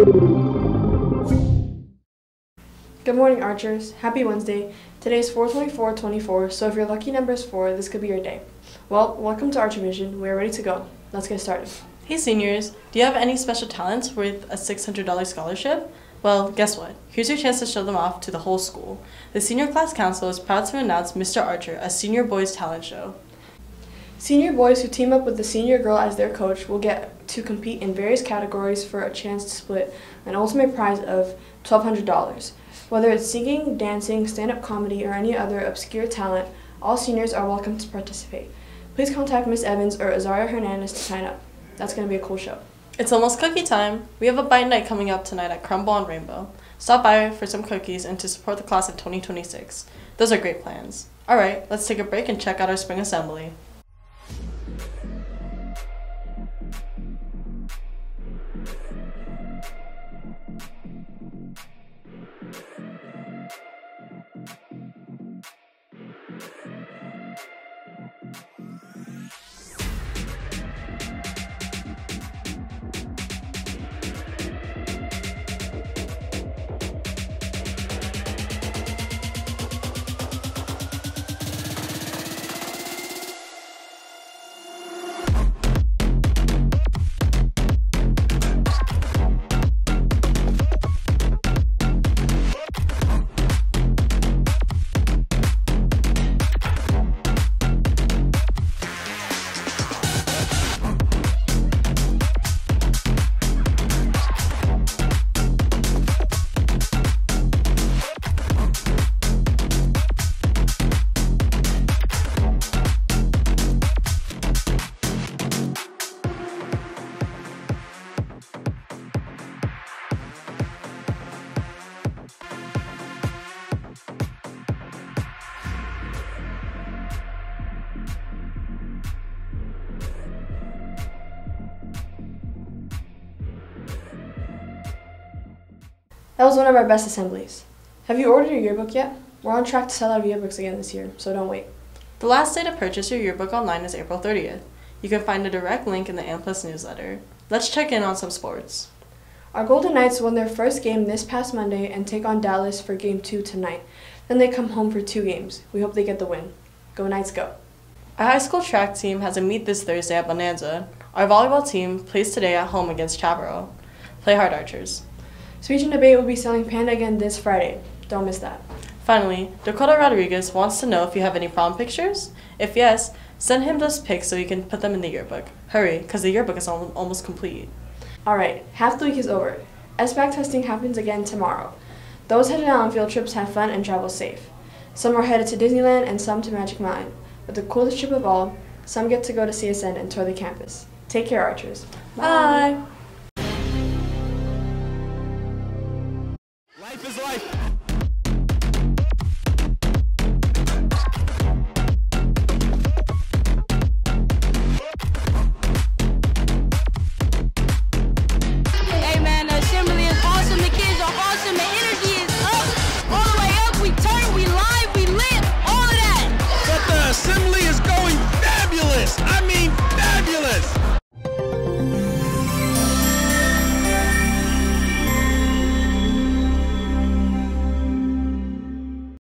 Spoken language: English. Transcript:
Good morning, archers. Happy Wednesday. Today is 424-24, so if your lucky number is 4, this could be your day. Well, welcome to Archer Vision. We are ready to go. Let's get started. Hey, seniors. Do you have any special talents worth a $600 scholarship? Well, guess what? Here's your chance to show them off to the whole school. The Senior Class Council is proud to announce Mr. Archer, a Senior Boys Talent Show. Senior boys who team up with the senior girl as their coach will get to compete in various categories for a chance to split an ultimate prize of $1,200. Whether it's singing, dancing, stand-up comedy, or any other obscure talent, all seniors are welcome to participate. Please contact Miss Evans or Azaria Hernandez to sign up. That's going to be a cool show. It's almost cookie time. We have a bite night coming up tonight at Crumbl on Rainbow. Stop by for some cookies and to support the class of 2026. Those are great plans. Alright, let's take a break and check out our spring assembly. That was one of our best assemblies. Have you ordered your yearbook yet? We're on track to sell out yearbooks again this year, so don't wait. The last day to purchase your yearbook online is April 30th. You can find a direct link in the AmPlus newsletter. Let's check in on some sports. Our Golden Knights won their first game this past Monday and take on Dallas for game two tonight. Then they come home for two games. We hope they get the win. Go Knights, go. Our high school track team has a meet this Thursday at Bonanza. Our volleyball team plays today at home against Chaparral. Play hard, Archers. Speech and debate will be selling Panda again this Friday. Don't miss that. Finally, Dakota Rodriguez wants to know if you have any prom pictures. If yes, send him those pics so you can put them in the yearbook. Hurry, because the yearbook is al- almost complete. Alright, half the week is over. SBAC testing happens again tomorrow. Those headed out on field trips have fun and travel safe. Some are headed to Disneyland and some to Magic Mountain. But the coolest trip of all, some get to go to CSN and tour the campus. Take care, Archers. Bye.